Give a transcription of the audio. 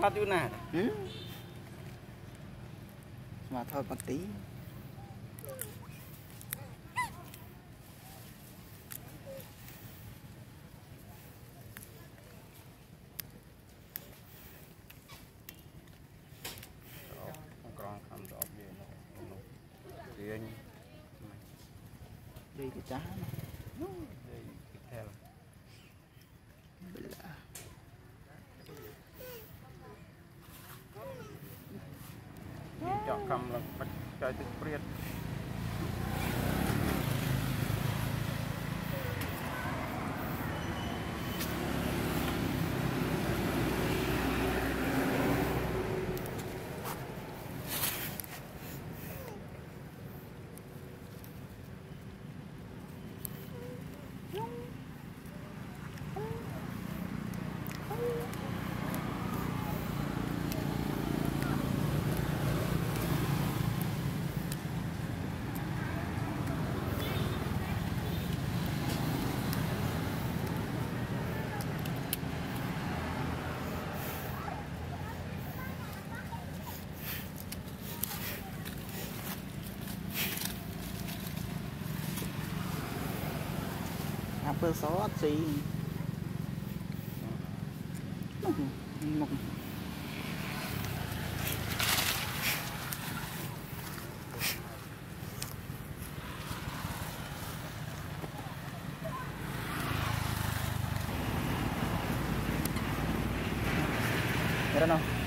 ថតយូរណាស់ហឹមស្មាថតបន្ទីក្រងខំទៅអបវានោះរៀងដីទៅចាស់ កខំឡើងបាច់ចុយទឹកព្រាត អាពើសអត់ស៊ីនោះមក Meron oh.